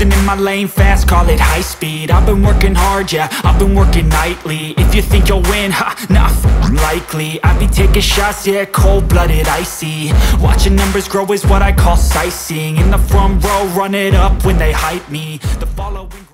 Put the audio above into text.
in my lane fast, call it high speed. I've been working hard, yeah, I've been working nightly. If you think you'll win, ha, nah, likely. I be taking shots, yeah, cold-blooded, icy. Watching numbers grow is what I call sightseeing. In the front row, run it up when they hype me. The following